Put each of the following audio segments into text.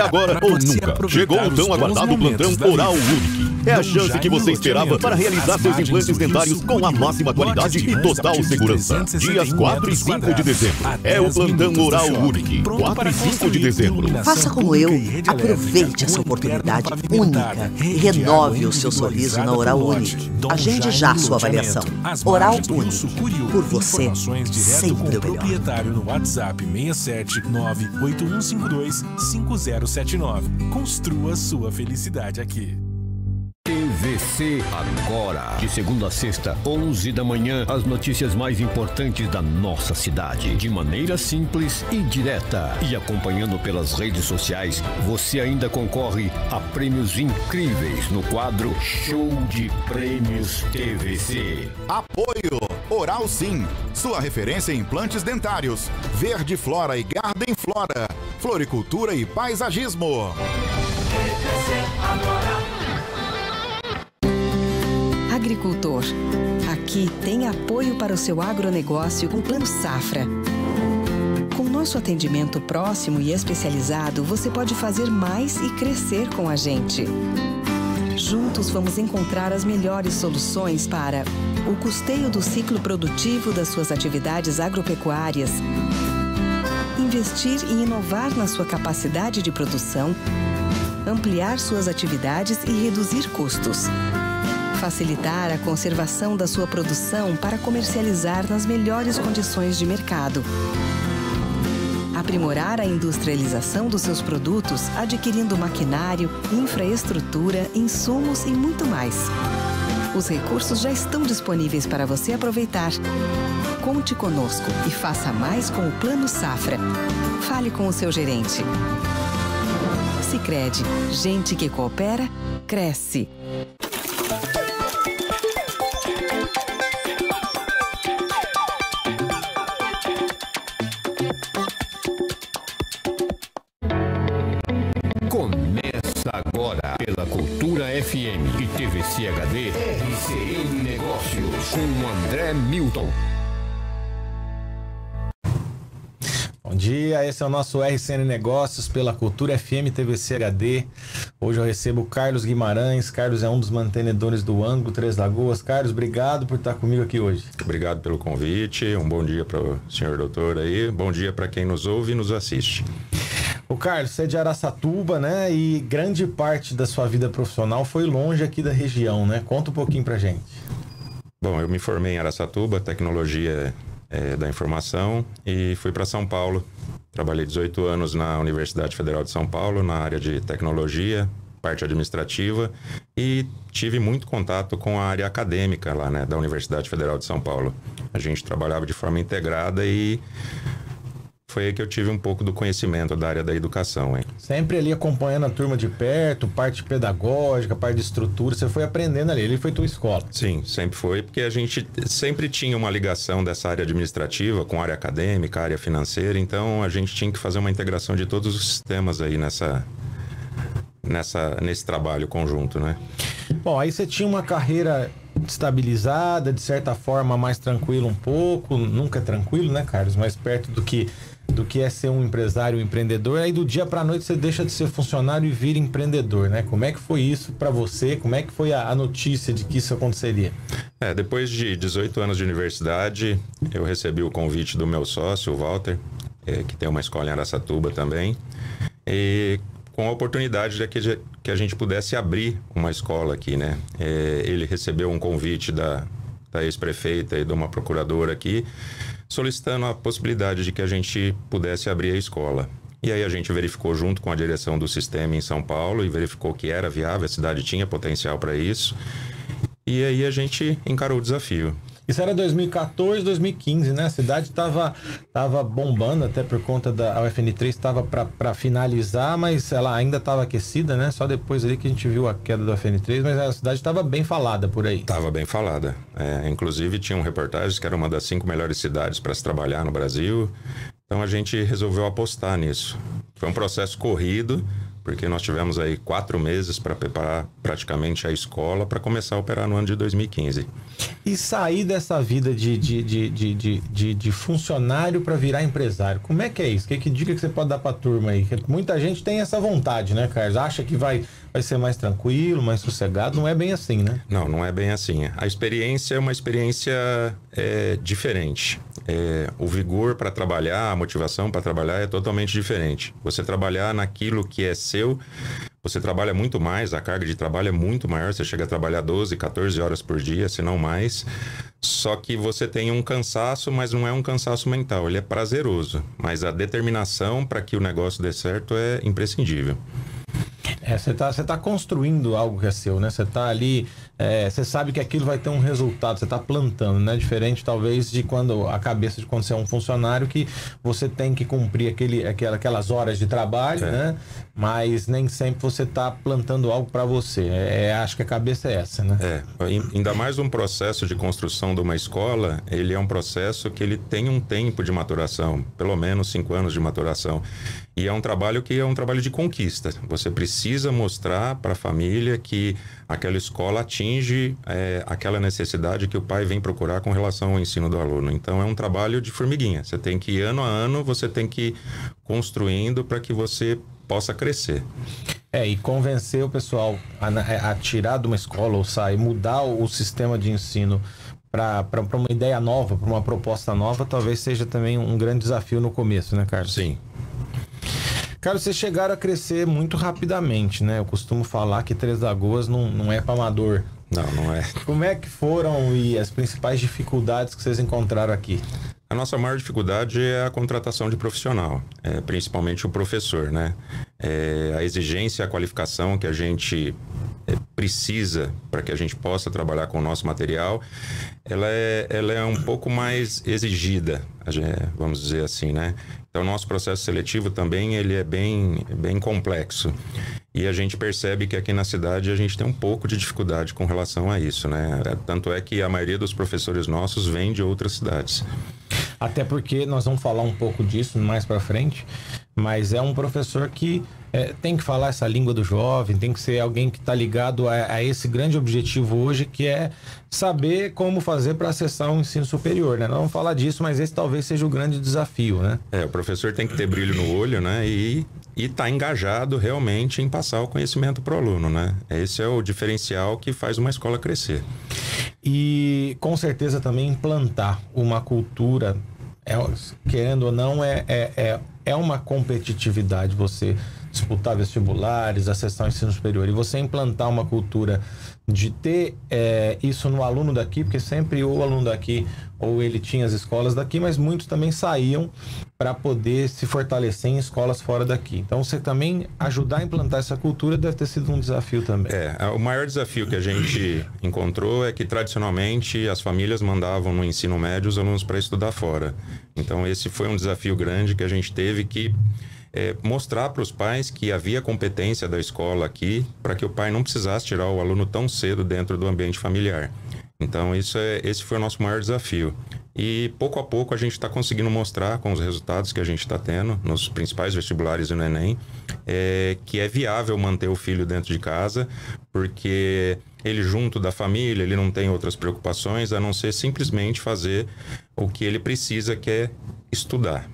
É agora ou nunca. Chegou o tão aguardado plantão Oral Unique. É a chance que você esperava para realizar seus implantes dentários com a máxima qualidade e total segurança. Dias 4 e 5 de dezembro. É o plantão Oral Unique. 4 e 5 de dezembro. Faça como eu. Aproveite essa oportunidade única e renove o seu sorriso na Oral Unique. Agende já sua avaliação. Oral Unique. Por você, sempre o melhor. proprietário no WhatsApp 67 98152 5079. Construa sua felicidade aqui. TVC agora. De segunda a sexta, 11 da manhã, as notícias mais importantes da nossa cidade, de maneira simples e direta. E acompanhando pelas redes sociais, você ainda concorre a prêmios incríveis no quadro Show de Prêmios TVC. Apoio Oral Sim, sua referência em implantes dentários. Verde Flora e Garden Flora. Floricultura e paisagismo. Agricultor. Aqui tem apoio para o seu agronegócio com Plano Safra. Com nosso atendimento próximo e especializado, você pode fazer mais e crescer com a gente. Juntos vamos encontrar as melhores soluções para o custeio do ciclo produtivo das suas atividades agropecuárias, investir e inovar na sua capacidade de produção, ampliar suas atividades e reduzir custos. Facilitar a conservação da sua produção para comercializar nas melhores condições de mercado. Aprimorar a industrialização dos seus produtos, adquirindo maquinário, infraestrutura, insumos e muito mais. Os recursos já estão disponíveis para você aproveitar. Conte conosco e faça mais com o Plano Safra. Fale com o seu gerente. Sicredi, gente que coopera, cresce. Começa agora pela Cultura FM e TVC HD RCN Negócios com André Milton. Bom dia, esse é o nosso RCN Negócios pela Cultura FM TVC HD. Hoje eu recebo o Carlos Guimarães. Carlos é um dos mantenedores do ângulo Três Lagoas. Carlos, obrigado por estar comigo aqui hoje. Obrigado pelo convite. Um bom dia para o senhor doutor aí. Bom dia para quem nos ouve e nos assiste. O Carlos, você é de Araçatuba, né? E grande parte da sua vida profissional foi longe aqui da região, né? Conta um pouquinho pra gente. Bom, eu me formei em Araçatuba, tecnologia eh, da informação, e fui para São Paulo. Trabalhei 18 anos na Universidade Federal de São Paulo, na área de tecnologia, parte administrativa, e tive muito contato com a área acadêmica lá, né, da Universidade Federal de São Paulo. A gente trabalhava de forma integrada e foi aí que eu tive um pouco do conhecimento da área da educação, hein? Sempre ali acompanhando a turma de perto, parte pedagógica, parte de estrutura, você foi aprendendo ali, ele foi tua escola. Sim, sempre foi, porque a gente sempre tinha uma ligação dessa área administrativa com a área acadêmica, área financeira, então a gente tinha que fazer uma integração de todos os sistemas aí nessa, nessa, nesse trabalho conjunto, né? Bom, aí você tinha uma carreira estabilizada, de certa forma mais tranquila um pouco, nunca é tranquilo, né, Carlos? Mais perto do que do que é ser um empresário, um empreendedor. Aí do dia para noite você deixa de ser funcionário e vira empreendedor, né? Como é que foi isso para você? Como é que foi a, a, notícia de que isso aconteceria? É, depois de 18 anos de universidade, eu recebi o convite do meu sócio, o Walter, é, que tem uma escola em Araçatuba também, e com a oportunidade de que, que a gente pudesse abrir uma escola aqui, né? É, ele recebeu um convite da, da ex-prefeita e de uma procuradora aqui, solicitando a possibilidade de que a gente pudesse abrir a escola. E aí a gente verificou junto com a direção do sistema em São Paulo e verificou que era viável, a cidade tinha potencial para isso. E aí a gente encarou o desafio. Isso era 2014, 2015, né? A cidade estava tava bombando, até por conta da UFN3 estava para finalizar, mas ela ainda estava aquecida, né? Só depois ali que a gente viu a queda do UFN3, mas a cidade estava bem falada por aí. Estava bem falada. É, inclusive tinham reportagens que era uma das cinco melhores cidades para se trabalhar no Brasil. Então a gente resolveu apostar nisso. Foi um processo corrido, porque nós tivemos aí quatro meses para preparar praticamente a escola para começar a operar no ano de 2015. E sair dessa vida de, de, de, de, de, de, funcionário para virar empresário, como é que é isso? Que, que dica que você pode dar para a turma aí? Muita gente tem essa vontade, né, Carlos? Acha que vai, vai ser mais tranquilo, mais sossegado. Não é bem assim, né? Não, não é bem assim. A experiência é uma experiência é, diferente. É, o vigor para trabalhar, a motivação para trabalhar é totalmente diferente. Você trabalhar naquilo que é seu, você trabalha muito mais, a carga de trabalho é muito maior, você chega a trabalhar 12, 14 horas por dia, se não mais. Só que você tem um cansaço, mas não é um cansaço mental, ele é prazeroso. Mas a determinação para que o negócio dê certo é imprescindível. É, você está tá construindo algo que é seu, né? Você está ali, é, você sabe que aquilo vai ter um resultado, você está plantando, né? Diferente talvez de quando a cabeça de quando você é um funcionário que você tem que cumprir aquele, aquelas horas de trabalho, é. né? Mas nem sempre você está plantando algo para você. É, é, acho que a cabeça é essa, né? É, ainda mais um processo de construção de uma escola, ele é um processo que ele tem um tempo de maturação, pelo menos cinco anos de maturação. E é um trabalho que é um trabalho de conquista. Você precisa mostrar para a família que aquela escola atinge é, aquela necessidade que o pai vem procurar com relação ao ensino do aluno. Então é um trabalho de formiguinha. Você tem que ano a ano você tem que ir construindo para que você possa crescer. É, e convencer o pessoal a, a tirar de uma escola ou sair, mudar o, o sistema de ensino para uma ideia nova, para uma proposta nova, talvez seja também um grande desafio no começo, né, Carlos? Sim, Cara, vocês chegaram a crescer muito rapidamente, né? Eu costumo falar que Três Lagoas não, não é para amador. Não, não é. Como é que foram e as principais dificuldades que vocês encontraram aqui? A nossa maior dificuldade é a contratação de profissional, é, principalmente o professor, né? É, a exigência, a qualificação que a gente precisa para que a gente possa trabalhar com o nosso material, ela é, ela é um pouco mais exigida, vamos dizer assim, né? Então, nosso processo seletivo também ele é bem, bem complexo. E a gente percebe que aqui na cidade a gente tem um pouco de dificuldade com relação a isso, né? Tanto é que a maioria dos professores nossos vem de outras cidades. Até porque nós vamos falar um pouco disso mais para frente, mas é um professor que é, tem que falar essa língua do jovem, tem que ser alguém que está ligado a, a, esse grande objetivo hoje, que é saber como fazer para acessar um ensino superior, né? Não vamos falar disso, mas esse talvez seja o grande desafio, né? É, o professor tem que ter brilho no olho, né? E estar tá engajado realmente em passar o conhecimento para o aluno, né? Esse é o diferencial que faz uma escola crescer. E com certeza também implantar uma cultura, é, querendo ou não, é, é, é, é uma competitividade você disputar vestibulares, acessar o ensino superior. E você implantar uma cultura de ter é, isso no aluno daqui, porque sempre o aluno daqui ou ele tinha as escolas daqui, mas muitos também saíam para poder se fortalecer em escolas fora daqui. Então, você também ajudar a implantar essa cultura deve ter sido um desafio também. É, o maior desafio que a gente encontrou é que tradicionalmente as famílias mandavam no ensino médio os alunos para estudar fora. Então, esse foi um desafio grande que a gente teve que é, mostrar para os pais que havia competência da escola aqui para que o pai não precisasse tirar o aluno tão cedo dentro do ambiente familiar. Então, isso é, esse foi o nosso maior desafio. E pouco a pouco a gente está conseguindo mostrar com os resultados que a gente está tendo nos principais vestibulares e no Enem é, que é viável manter o filho dentro de casa, porque ele junto da família, ele não tem outras preocupações a não ser simplesmente fazer o que ele precisa, que é estudar.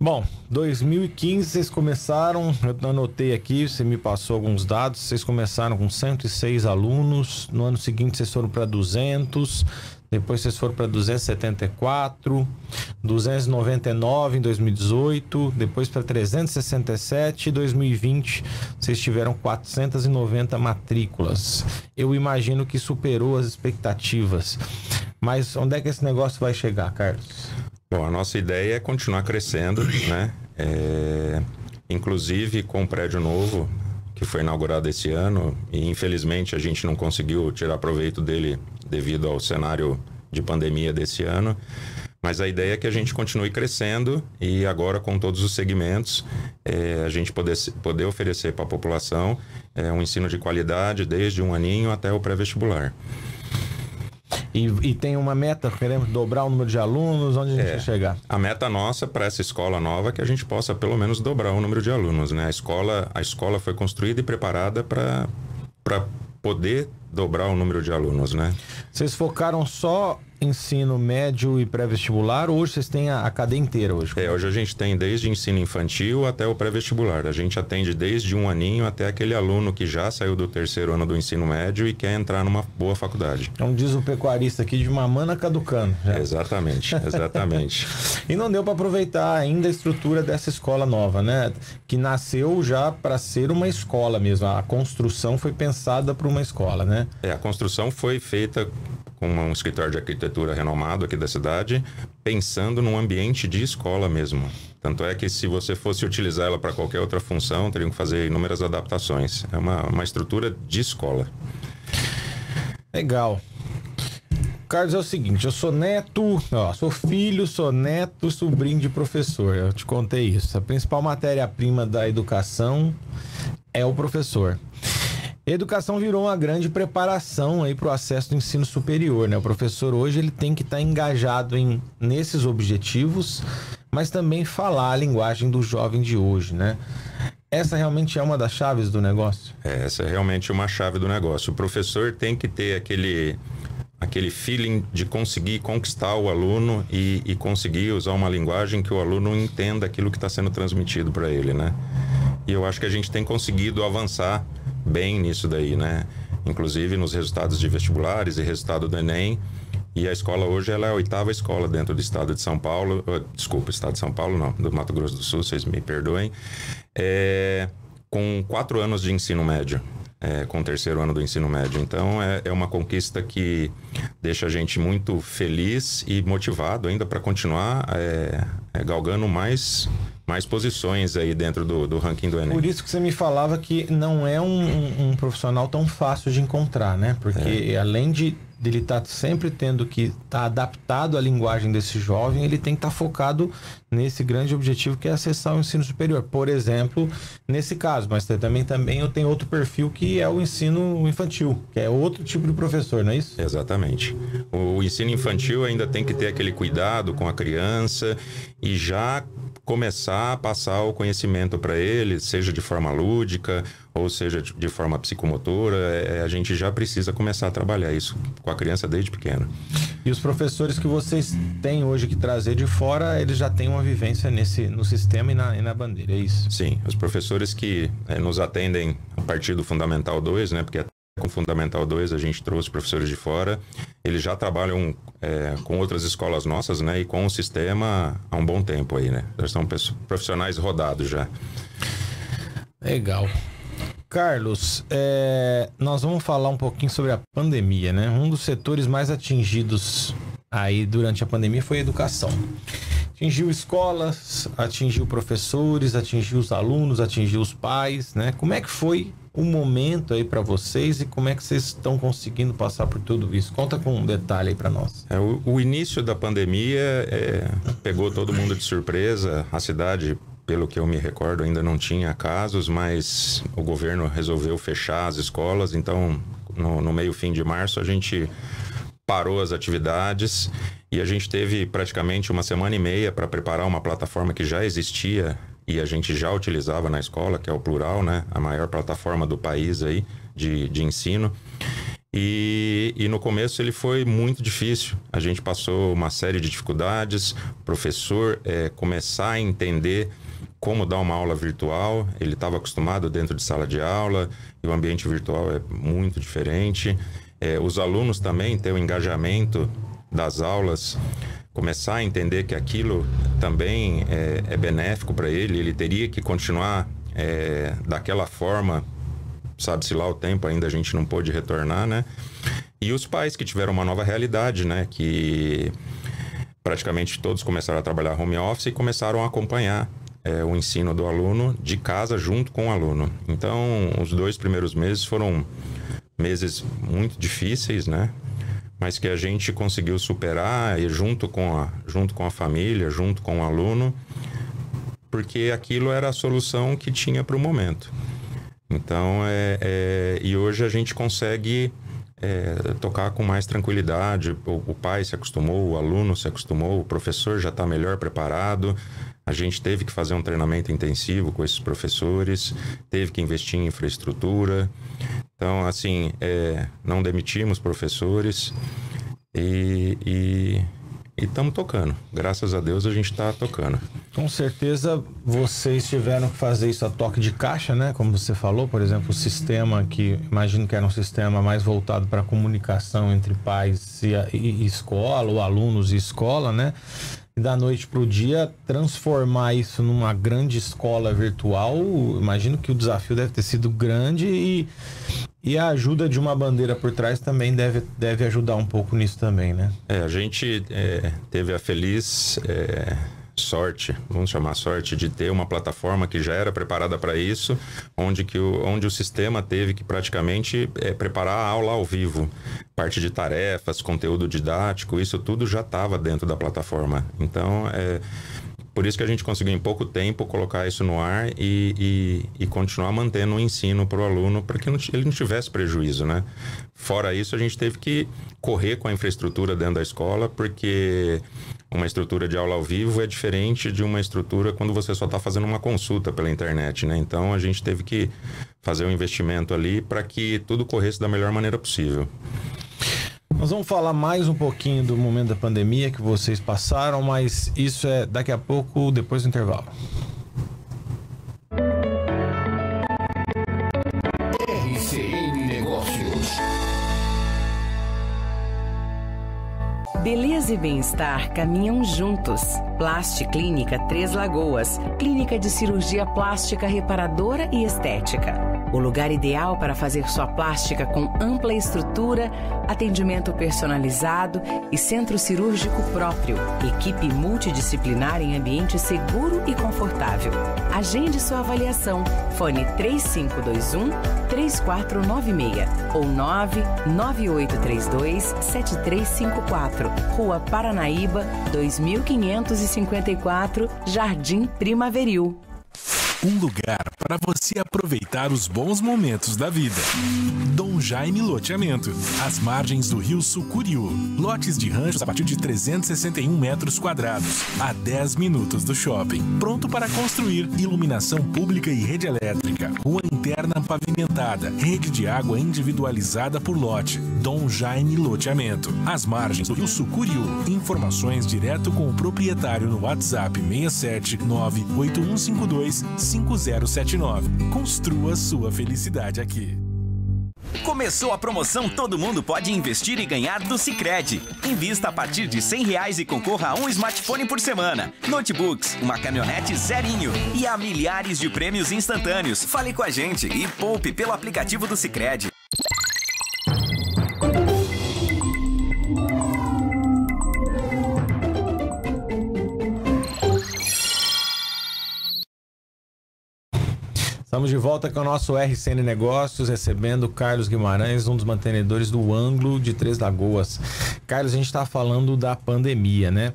Bom, 2015 vocês começaram, eu anotei aqui, você me passou alguns dados, vocês começaram com 106 alunos, no ano seguinte vocês foram para 200, depois vocês foram para 274, 299 em 2018, depois para 367 em 2020 vocês tiveram 490 matrículas. Eu imagino que superou as expectativas. Mas onde é que esse negócio vai chegar, Carlos? Bom, a nossa ideia é continuar crescendo, né? É, inclusive com o um prédio novo que foi inaugurado esse ano e infelizmente a gente não conseguiu tirar proveito dele devido ao cenário de pandemia desse ano. Mas a ideia é que a gente continue crescendo e agora com todos os segmentos é, a gente poder, poder oferecer para a população é, um ensino de qualidade desde um aninho até o pré-vestibular. E, e, tem uma meta, queremos dobrar o número de alunos, onde a gente é, chegar? A meta nossa para essa escola nova é que a gente possa pelo menos dobrar o número de alunos, né? A escola, a escola foi construída e preparada para poder dobrar o número de alunos, né? Vocês focaram só ensino médio e pré-vestibular, hoje vocês têm a, a cadeia inteira hoje? É, hoje a gente tem desde ensino infantil até o pré-vestibular. A gente atende desde um aninho até aquele aluno que já saiu do terceiro ano do ensino médio e quer entrar numa boa faculdade. Então diz o pecuarista aqui de mamana caducando. Já. Exatamente, exatamente. e não deu para aproveitar ainda a estrutura dessa escola nova, né? Que nasceu já para ser uma escola mesmo. A construção foi pensada para uma escola, né? É, a construção foi feita com um escritório de arquitetura renomado aqui da cidade, pensando num ambiente de escola mesmo. Tanto é que se você fosse utilizar ela para qualquer outra função, teriam que fazer inúmeras adaptações. É uma, uma estrutura de escola. Legal. Carlos, é o seguinte, eu sou neto, ó, sou filho, sou neto, sobrinho de professor. Eu te contei isso. A principal matéria-prima da educação é o professor. Educação virou uma grande preparação aí para o acesso do ensino superior, né? O professor hoje ele tem que estar tá engajado em nesses objetivos, mas também falar a linguagem do jovem de hoje, né? Essa realmente é uma das chaves do negócio? É, essa é realmente uma chave do negócio. O professor tem que ter aquele aquele feeling de conseguir conquistar o aluno e, e conseguir usar uma linguagem que o aluno entenda aquilo que está sendo transmitido para ele, né? E eu acho que a gente tem conseguido avançar bem nisso daí, né? Inclusive nos resultados de vestibulares e resultado do Enem. E a escola hoje ela é a oitava escola dentro do estado de São Paulo. Desculpa, estado de São Paulo não, do Mato Grosso do Sul, vocês me perdoem. É, com quatro anos de ensino médio. É, com o terceiro ano do ensino médio. Então é, é uma conquista que deixa a gente muito feliz e motivado ainda para continuar é, é, galgando mais mais posições aí dentro do, do ranking do Enem. Por isso que você me falava que não é um, um, um profissional tão fácil de encontrar, né? Porque é. além de dele estar tá sempre tendo que estar tá adaptado à linguagem desse jovem, ele tem que estar tá focado nesse grande objetivo que é acessar o ensino superior. Por exemplo, nesse caso, mas também, também eu tenho outro perfil que é o ensino infantil, que é outro tipo de professor, não é isso? Exatamente. O ensino infantil ainda tem que ter aquele cuidado com a criança e já começar a passar o conhecimento para ele, seja de forma lúdica ou seja de forma psicomotora, é, a gente já precisa começar a trabalhar isso com a criança desde pequena. E os professores que vocês têm hoje que trazer de fora, eles já têm uma vivência nesse no sistema e na, e na bandeira, é isso? Sim, os professores que é, nos atendem a partir do Fundamental 2, né, porque com Fundamental 2 a gente trouxe professores de fora. Eles já trabalham é, com outras escolas nossas, né? E com o sistema há um bom tempo aí, né? Já são profissionais rodados já. Legal. Carlos, é, nós vamos falar um pouquinho sobre a pandemia, né? Um dos setores mais atingidos aí durante a pandemia foi educação. Atingiu escolas, atingiu professores, atingiu os alunos, atingiu os pais, né? Como é que foi o momento aí para vocês e como é que vocês estão conseguindo passar por tudo isso? Conta com um detalhe aí para nós. É, o, o, início da pandemia é, pegou todo mundo de surpresa. A cidade, pelo que eu me recordo, ainda não tinha casos, mas o governo resolveu fechar as escolas. Então, no, no meio fim de março, a gente parou as atividades e a gente teve praticamente uma semana e meia para preparar uma plataforma que já existia e a gente já utilizava na escola, que é o Plural, né? A maior plataforma do país aí de, de ensino. E, e no começo ele foi muito difícil. A gente passou uma série de dificuldades. O professor é, começar a entender como dar uma aula virtual. Ele estava acostumado dentro de sala de aula e o ambiente virtual é muito diferente. É, os alunos também têm o engajamento das aulas começar a entender que aquilo também é, é benéfico para ele, ele teria que continuar é, daquela forma, sabe-se lá o tempo, ainda a gente não pôde retornar, né? E os pais que tiveram uma nova realidade, né? Que praticamente todos começaram a trabalhar home office e começaram a acompanhar é, o ensino do aluno de casa junto com o aluno. Então, os dois primeiros meses foram meses muito difíceis, né? mas que a gente conseguiu superar e junto com a, junto com a família, junto com o aluno, porque aquilo era a solução que tinha para o momento. Então, é, é, e hoje a gente consegue é, tocar com mais tranquilidade. O, o, pai se acostumou, o aluno se acostumou, o professor já está melhor preparado. A gente teve que fazer um treinamento intensivo com esses professores, teve que investir em infraestrutura. Então, assim, é, não demitimos professores e, estamos tocando. Graças a Deus a gente está tocando. Com certeza vocês tiveram que fazer isso a toque de caixa, né? Como você falou, por exemplo, o sistema que imagino que era um sistema mais voltado para comunicação entre pais e, e escola, ou alunos e escola, né? Da noite para o dia transformar isso numa grande escola virtual, imagino que o desafio deve ter sido grande e, e a ajuda de uma bandeira por trás também deve, deve ajudar um pouco nisso também, né? É, a gente é, teve a feliz é, sorte, vamos chamar sorte, de ter uma plataforma que já era preparada para isso, onde, que o, onde o sistema teve que praticamente é, preparar a aula ao vivo. Parte de tarefas, conteúdo didático, isso tudo já estava dentro da plataforma. Então, é, por isso que a gente conseguiu em pouco tempo colocar isso no ar e, e, e continuar mantendo o ensino para o aluno para que ele não tivesse prejuízo, né? Fora isso, a gente teve que correr com a infraestrutura dentro da escola, porque uma estrutura de aula ao vivo é diferente de uma estrutura quando você só está fazendo uma consulta pela internet, né? Então a gente teve que fazer um investimento ali para que tudo corresse da melhor maneira possível. Nós vamos falar mais um pouquinho do momento da pandemia que vocês passaram, mas isso é daqui a pouco, depois do intervalo. Beleza e bem-estar caminham juntos. Plast Clínica Três Lagoas, clínica de cirurgia plástica reparadora e estética o lugar ideal para fazer sua plástica com ampla estrutura, atendimento personalizado e centro cirúrgico próprio. Equipe multidisciplinar em ambiente seguro e confortável. Agende sua avaliação. Fone 3521 3496 ou 99832 7354. Rua Paranaíba, 2554, Jardim Primaveril. Um lugar para você aproveitar os bons momentos da vida. Dom Jaime Loteamento, às margens do rio Sucuriú. Lotes de ranchos a partir de 361 metros quadrados, a 10 minutos do shopping. Pronto para construir iluminação pública e rede elétrica, rua interna pavimentada, rede de água individualizada por lote. Dom Jaime Loteamento, às margens do rio Sucuriú. Informações direto com o proprietário no WhatsApp 67 98152 5079. Construa sua felicidade aqui. Começou a promoção Todo Mundo Pode Investir e Ganhar do Cicred. Invista a partir de cem reais e concorra a um smartphone por semana, notebooks, uma caminhonete zerinho e a milhares de prêmios instantâneos. Fale com a gente e poupe pelo aplicativo do Cicred. Estamos de volta com o nosso RCN Negócios, recebendo Carlos Guimarães, um dos mantenedores do ângulo de Três Lagoas. Carlos, a gente está falando da pandemia, né?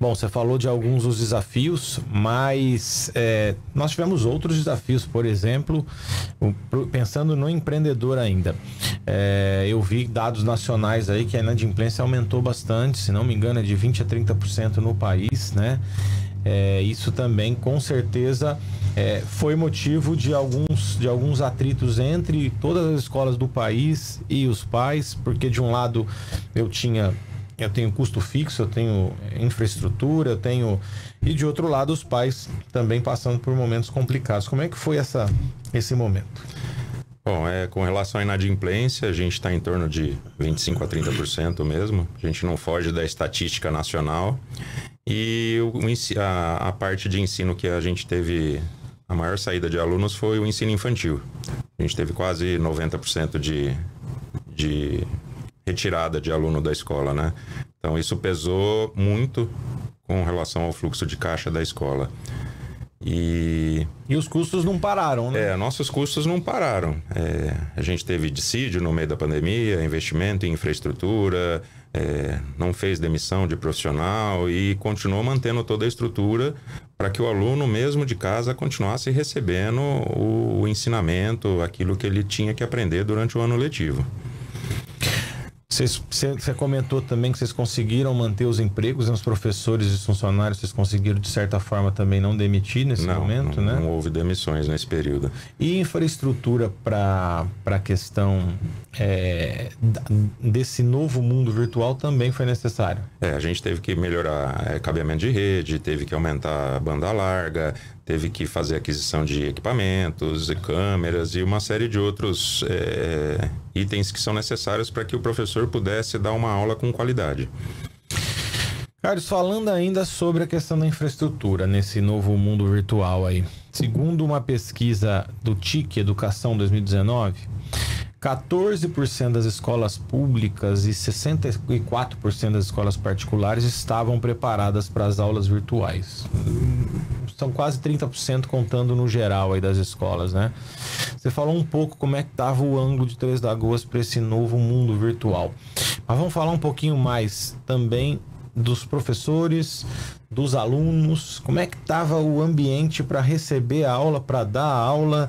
Bom, você falou de alguns dos desafios, mas é, nós tivemos outros desafios, por exemplo, pensando no empreendedor ainda. É, eu vi dados nacionais aí que a inadimplência aumentou bastante, se não me engano, é de 20% a 30% no país, né? É, isso também, com certeza, é, foi motivo de alguns, de alguns atritos entre todas as escolas do país e os pais, porque de um lado eu tinha eu tenho custo fixo, eu tenho infraestrutura, eu tenho e de outro lado os pais também passando por momentos complicados. Como é que foi essa esse momento? Bom, é, com relação à inadimplência, a gente está em torno de 25 a 30% mesmo. A gente não foge da estatística nacional. E o, a, a parte de ensino que a gente teve a maior saída de alunos foi o ensino infantil. A gente teve quase 90% de, de retirada de aluno da escola, né? Então isso pesou muito com relação ao fluxo de caixa da escola. E, e os custos não pararam, né? É, nossos custos não pararam. É, a gente teve dissídio no meio da pandemia, investimento em infraestrutura, é, não fez demissão de profissional e continuou mantendo toda a estrutura para que o aluno, mesmo de casa, continuasse recebendo o, o ensinamento, aquilo que ele tinha que aprender durante o ano letivo. Você comentou também que vocês conseguiram manter os empregos, né? os professores e os funcionários, vocês conseguiram, de certa forma, também não demitir nesse não, momento, não, né? Não houve demissões nesse período. E infraestrutura para a questão é, desse novo mundo virtual também foi necessário? É, a gente teve que melhorar é, cabeamento de rede, teve que aumentar a banda larga, teve que fazer aquisição de equipamentos, e câmeras e uma série de outros é, itens que são necessários para que o professor pudesse dar uma aula com qualidade. Carlos, falando ainda sobre a questão da infraestrutura nesse novo mundo virtual aí. Segundo uma pesquisa do TIC Educação 2019, 14% das escolas públicas e 64% das escolas particulares estavam preparadas para as aulas virtuais. São quase 30% contando no geral aí das escolas, né? Você falou um pouco como é que estava o ângulo de Três Lagoas para esse novo mundo virtual. Mas vamos falar um pouquinho mais também dos professores, dos alunos, como é que estava o ambiente para receber a aula, para dar a aula.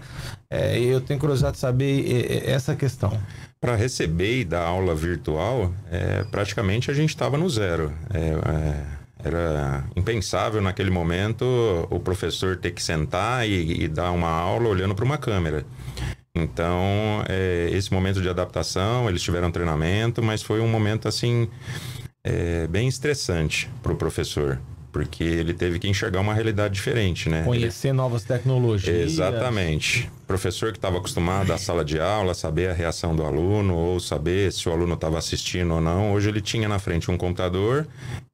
É, eu tenho curiosidade de saber é, é, essa questão. Para receber e dar aula virtual, é, praticamente a gente estava no zero. É, é, era impensável naquele momento o professor ter que sentar e, e dar uma aula olhando para uma câmera. Então, é, esse momento de adaptação, eles tiveram treinamento, mas foi um momento assim é, bem estressante para o professor, porque ele teve que enxergar uma realidade diferente, né? Conhecer ele... novas tecnologias. Exatamente. professor que estava acostumado à sala de aula, saber a reação do aluno ou saber se o aluno estava assistindo ou não, hoje ele tinha na frente um computador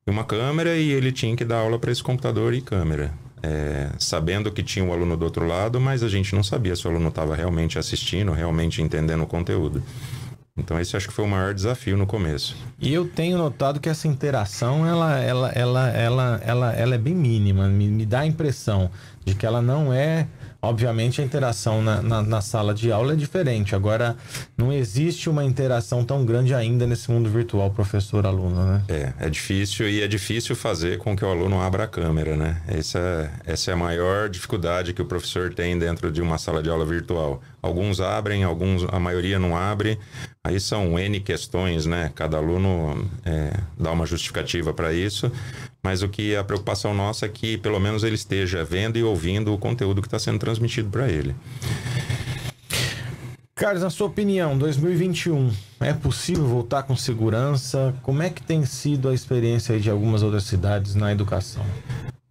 uma câmera e ele tinha que dar aula para esse computador e câmera. É, sabendo que tinha um aluno do outro lado, mas a gente não sabia se o aluno estava realmente assistindo, realmente entendendo o conteúdo. Então esse acho que foi o maior desafio no começo. E eu tenho notado que essa interação ela, ela, ela, ela, ela, ela é bem mínima. Me, me dá a impressão de que ela não é Obviamente a interação na, na, na, sala de aula é diferente. Agora, não existe uma interação tão grande ainda nesse mundo virtual, professor-aluno, né? É, é difícil e é difícil fazer com que o aluno abra a câmera, né? Essa, essa é a maior dificuldade que o professor tem dentro de uma sala de aula virtual. Alguns abrem, alguns, a maioria não abre. Aí são N questões, né? Cada aluno é, dá uma justificativa para isso mas o que a preocupação nossa é que pelo menos ele esteja vendo e ouvindo o conteúdo que está sendo transmitido para ele. Carlos, na sua opinião, 2021 é possível voltar com segurança? Como é que tem sido a experiência de algumas outras cidades na educação?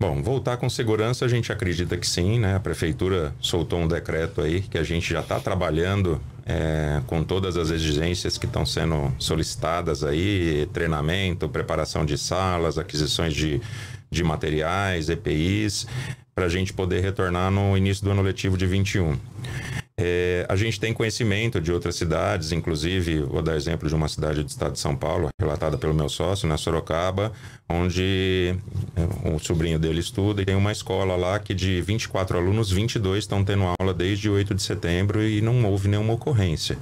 Bom, voltar com segurança a gente acredita que sim, né? A prefeitura soltou um decreto aí que a gente já está trabalhando é, com todas as exigências que estão sendo solicitadas aí, treinamento, preparação de salas, aquisições de, de materiais, EPIs, para a gente poder retornar no início do ano letivo de 21. É, a gente tem conhecimento de outras cidades, inclusive, vou dar exemplo de uma cidade do estado de São Paulo, relatada pelo meu sócio, na Sorocaba, onde é, um sobrinho dele estuda e tem uma escola lá que de 24 alunos, 22 estão tendo aula desde 8 de setembro e não houve nenhuma ocorrência.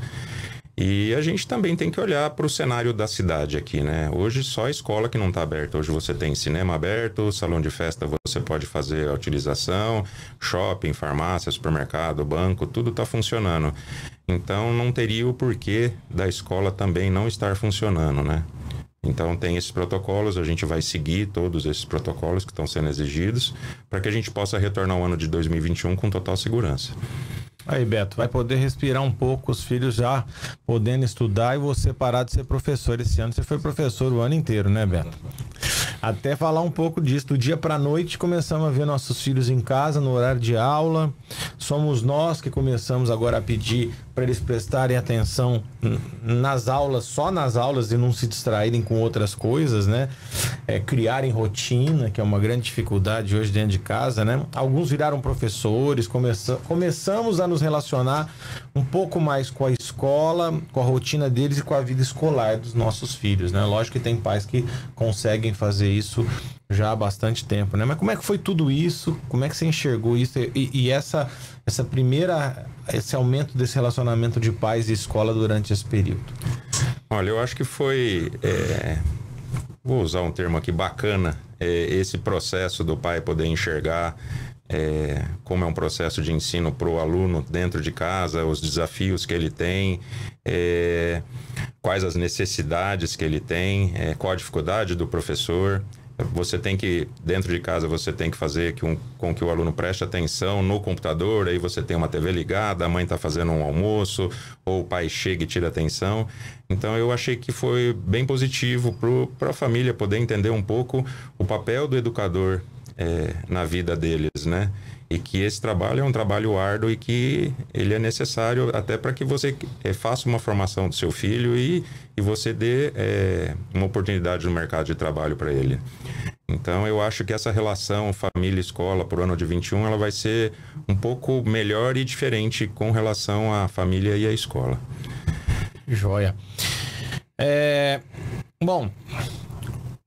E a gente também tem que olhar para o cenário da cidade aqui, né? Hoje só a escola que não está aberta. Hoje você tem cinema aberto, salão de festa você pode fazer a utilização, shopping, farmácia, supermercado, banco, tudo está funcionando. Então não teria o porquê da escola também não estar funcionando, né? Então tem esses protocolos, a gente vai seguir todos esses protocolos que estão sendo exigidos para que a gente possa retornar ao ano de 2021 com total segurança. Aí, Beto, vai poder respirar um pouco, os filhos já podendo estudar e você parar de ser professor esse ano. Você foi professor o ano inteiro, né, Beto? Até falar um pouco disso. Do dia para noite começamos a ver nossos filhos em casa, no horário de aula. Somos nós que começamos agora a pedir para eles prestarem atenção nas aulas, só nas aulas e não se distraírem com outras coisas, né? É, criarem rotina, que é uma grande dificuldade hoje dentro de casa, né? Alguns viraram professores, começa, começamos a nos relacionar um pouco mais com a escola, com a rotina deles e com a vida escolar dos nossos filhos, né? Lógico que tem pais que conseguem fazer isso já há bastante tempo, né? Mas como é que foi tudo isso? Como é que você enxergou isso? E, e essa, essa primeira, esse aumento desse relacionamento de pais e escola durante esse período? Olha, eu acho que foi, é, vou usar um termo aqui bacana, é, esse processo do pai poder enxergar é, como é um processo de ensino para o aluno dentro de casa, os desafios que ele tem, é, quais as necessidades que ele tem, é, qual a dificuldade do professor. Você tem que, dentro de casa, você tem que fazer que um, com que o aluno preste atenção no computador, aí você tem uma TV ligada, a mãe está fazendo um almoço, ou o pai chega e tira atenção. Então eu achei que foi bem positivo para a família poder entender um pouco o papel do educador é, na vida deles, né? e que esse trabalho é um trabalho árduo e que ele é necessário até para que você é, faça uma formação do seu filho e, e você dê é, uma oportunidade no mercado de trabalho para ele. Então eu acho que essa relação família-escola para o ano de 21 ela vai ser um pouco melhor e diferente com relação à família e à escola. Joia. É, bom,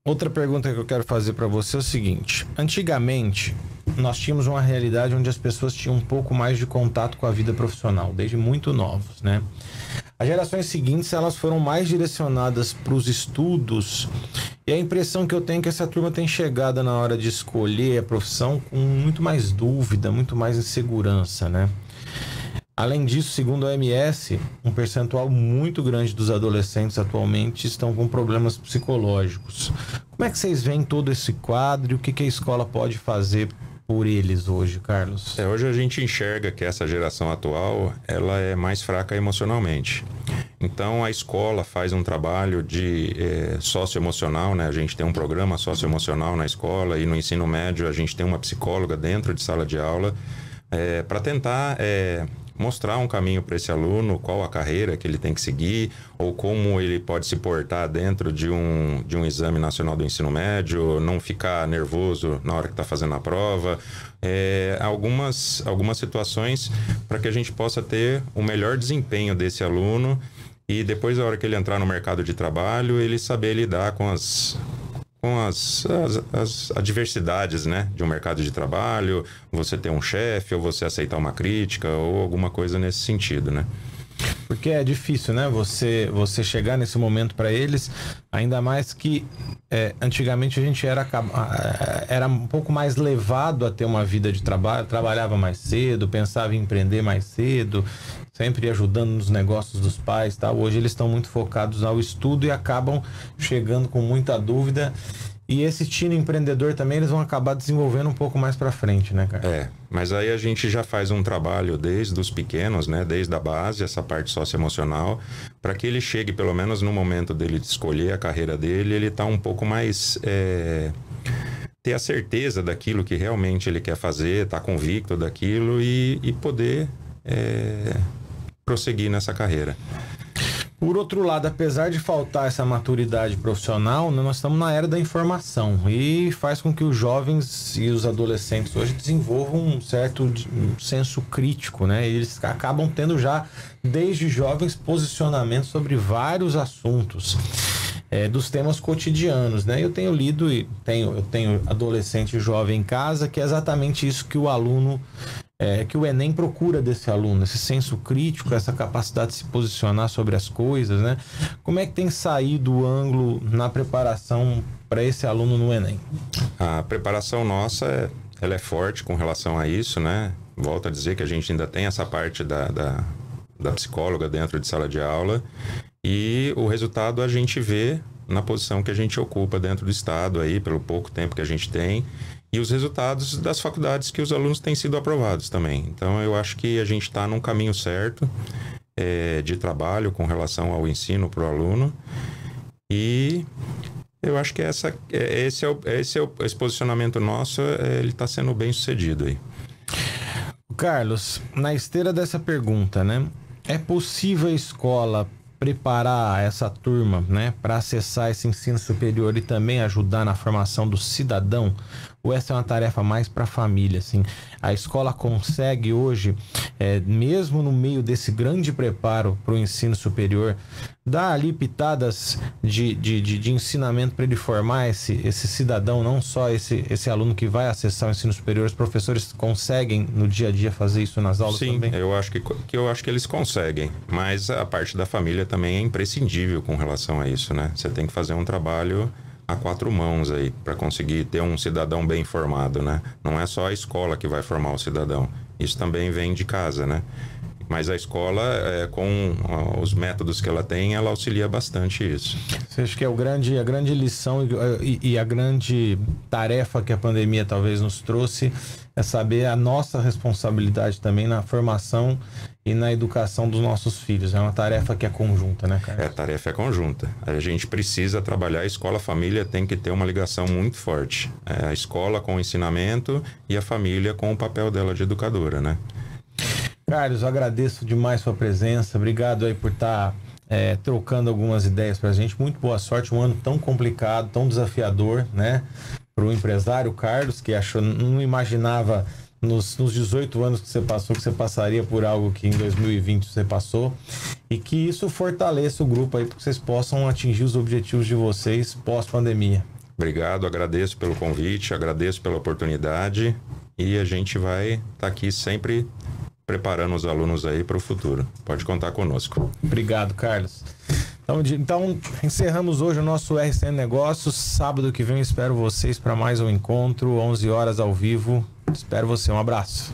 outra pergunta que eu quero fazer para você é o seguinte: antigamente nós tínhamos uma realidade onde as pessoas tinham um pouco mais de contato com a vida profissional, desde muito novos, né? As gerações seguintes, elas foram mais direcionadas para os estudos e a impressão que eu tenho é que essa turma tem chegado na hora de escolher a profissão com muito mais dúvida, muito mais insegurança, né? Além disso, segundo a OMS, um percentual muito grande dos adolescentes atualmente estão com problemas psicológicos. Como é que vocês veem todo esse quadro e o que, que a escola pode fazer por eles hoje, Carlos? É, hoje a gente enxerga que essa geração atual ela é mais fraca emocionalmente. Então a escola faz um trabalho de é, socioemocional, né? A gente tem um programa socioemocional na escola e no ensino médio a gente tem uma psicóloga dentro de sala de aula é, para tentar é, mostrar um caminho para esse aluno, qual a carreira que ele tem que seguir, ou como ele pode se portar dentro de um, de um exame nacional do ensino médio, não ficar nervoso na hora que está fazendo a prova. É, algumas, algumas situações para que a gente possa ter o melhor desempenho desse aluno e depois, na hora que ele entrar no mercado de trabalho, ele saber lidar com as, com as, as, as, adversidades né, de um mercado de trabalho, você ter um chefe, ou você aceitar uma crítica, ou alguma coisa nesse sentido, né? Porque é difícil, né? Você, você chegar nesse momento para eles, ainda mais que é, antigamente a gente era, era um pouco mais levado a ter uma vida de trabalho, trabalhava mais cedo, pensava em empreender mais cedo, sempre ajudando nos negócios dos pais, tal. Hoje eles estão muito focados ao estudo e acabam chegando com muita dúvida e esse tino empreendedor também eles vão acabar desenvolvendo um pouco mais para frente, né, cara? É, mas aí a gente já faz um trabalho desde os pequenos, né, desde a base, essa parte socioemocional, para que ele chegue, pelo menos no momento dele de escolher a carreira dele, ele tá um pouco mais. É, ter a certeza daquilo que realmente ele quer fazer, tá convicto daquilo e, e poder é, prosseguir nessa carreira. Por outro lado, apesar de faltar essa maturidade profissional, né, nós estamos na era da informação e faz com que os jovens e os adolescentes hoje desenvolvam um certo senso crítico, né? Eles acabam tendo já, desde jovens, posicionamentos sobre vários assuntos. É, dos temas cotidianos, né? Eu tenho lido e tenho, eu tenho adolescente jovem em casa que é exatamente isso que o aluno é, que o Enem procura desse aluno, esse senso crítico, essa capacidade de se posicionar sobre as coisas, né? Como é que tem saído o ângulo na preparação para esse aluno no Enem? A preparação nossa ela é forte com relação a isso, né? Volto a dizer que a gente ainda tem essa parte da, da, da psicóloga dentro de sala de aula e o resultado a gente vê na posição que a gente ocupa dentro do Estado aí, pelo pouco tempo que a gente tem e os resultados das faculdades que os alunos têm sido aprovados também. Então, eu acho que a gente está num caminho certo é, de trabalho com relação ao ensino para o aluno. E eu acho que essa, é, esse, é o, esse, é o, esse posicionamento nosso, é, ele está sendo bem sucedido aí. Carlos, na esteira dessa pergunta, né? É possível a escola preparar essa turma, né, para acessar esse ensino superior e também ajudar na formação do cidadão? Ou essa é uma tarefa mais para a família? Assim, a escola consegue hoje, é, mesmo no meio desse grande preparo para o ensino superior, dar ali pitadas de, de, de, de ensinamento para ele formar esse, esse cidadão, não só esse, esse aluno que vai acessar o ensino superior. Os professores conseguem no dia a dia fazer isso nas aulas Sim, também? Sim, eu acho que, que eu acho que eles conseguem, mas a parte da família também é imprescindível com relação a isso, né? Você tem que fazer um trabalho a quatro mãos aí para conseguir ter um cidadão bem formado, né? Não é só a escola que vai formar o cidadão. Isso também vem de casa, né? Mas a escola, é, com os métodos que ela tem, ela auxilia bastante isso. Você acha que é o grande, a grande lição e, e, a grande tarefa que a pandemia talvez nos trouxe é saber a nossa responsabilidade também na formação e na educação dos nossos filhos. É uma tarefa que é conjunta, né, cara? É, a tarefa é conjunta. A gente precisa trabalhar, a escola, a família tem que ter uma ligação muito forte. É, a escola com o ensinamento e a família com o papel dela de educadora, né? Carlos, eu agradeço demais sua presença. Obrigado aí por estar tá, é, trocando algumas ideias para a gente. Muito boa sorte. Um ano tão complicado, tão desafiador, né? Para o empresário Carlos, que achou, não imaginava nos, nos 18 anos que você passou, que você passaria por algo que em 2020 você passou. E que isso fortaleça o grupo aí, para que vocês possam atingir os objetivos de vocês pós-pandemia. Obrigado, agradeço pelo convite, agradeço pela oportunidade e a gente vai estar tá aqui sempre preparando os alunos aí para o futuro. Pode contar conosco. Obrigado, Carlos. Então, então, encerramos hoje o nosso RCN Negócios. Sábado que vem espero vocês para mais um encontro, 11 horas ao vivo. Espero você. Um abraço.